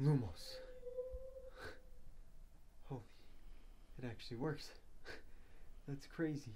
Lumos. Holy, it actually works. That's crazy.